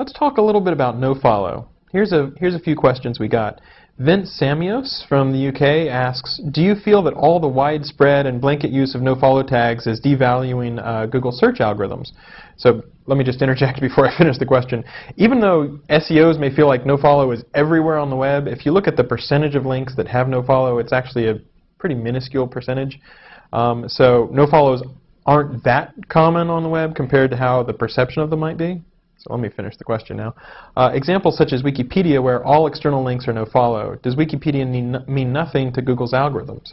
let's talk a little bit about nofollow. Here's a, here's a few questions we got. Vince Samios from the UK asks, do you feel that all the widespread and blanket use of nofollow tags is devaluing uh, Google search algorithms? So let me just interject before I finish the question. Even though SEOs may feel like nofollow is everywhere on the web, if you look at the percentage of links that have nofollow, it's actually a pretty minuscule percentage. Um, so nofollows aren't that common on the web compared to how the perception of them might be. So let me finish the question now. Uh, examples such as Wikipedia, where all external links are nofollow. Does Wikipedia mean, mean nothing to Google's algorithms?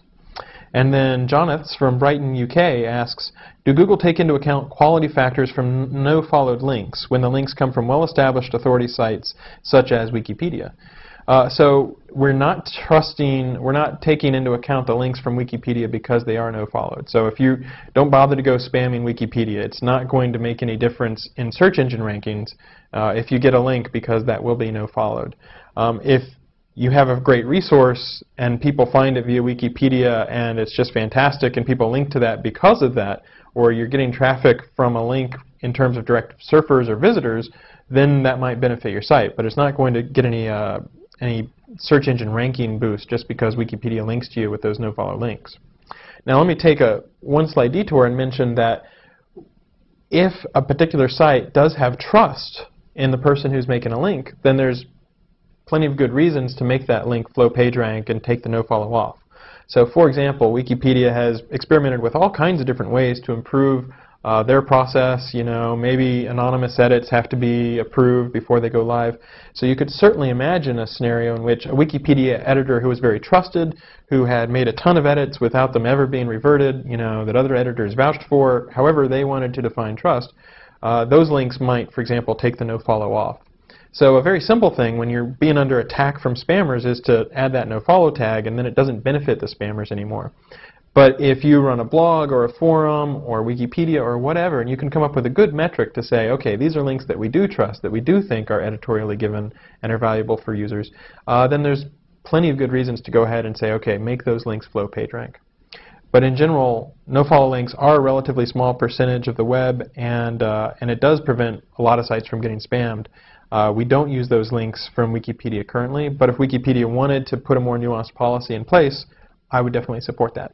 And then Jonathan from Brighton, UK asks, do Google take into account quality factors from no-followed links when the links come from well-established authority sites such as Wikipedia? Uh, so we're not trusting, we're not taking into account the links from Wikipedia because they are no-followed. So if you don't bother to go spamming Wikipedia, it's not going to make any difference in search engine rankings uh, if you get a link because that will be no-followed. Um, if you have a great resource and people find it via Wikipedia and it's just fantastic and people link to that because of that, or you're getting traffic from a link in terms of direct surfers or visitors, then that might benefit your site. But it's not going to get any uh, any search engine ranking boost just because Wikipedia links to you with those no-follow links. Now let me take a one slight detour and mention that if a particular site does have trust in the person who's making a link, then there's plenty of good reasons to make that link flow PageRank and take the no-follow off. So for example, Wikipedia has experimented with all kinds of different ways to improve uh, their process, you know, maybe anonymous edits have to be approved before they go live. So you could certainly imagine a scenario in which a Wikipedia editor who was very trusted, who had made a ton of edits without them ever being reverted, you know, that other editors vouched for, however they wanted to define trust, uh, those links might, for example, take the no-follow off. So a very simple thing when you're being under attack from spammers is to add that no-follow tag, and then it doesn't benefit the spammers anymore. But if you run a blog or a forum or Wikipedia or whatever, and you can come up with a good metric to say, okay, these are links that we do trust, that we do think are editorially given and are valuable for users, uh, then there's plenty of good reasons to go ahead and say, okay, make those links flow PageRank. But in general, no-follow links are a relatively small percentage of the web, and, uh, and it does prevent a lot of sites from getting spammed. Uh, we don't use those links from Wikipedia currently, but if Wikipedia wanted to put a more nuanced policy in place, I would definitely support that.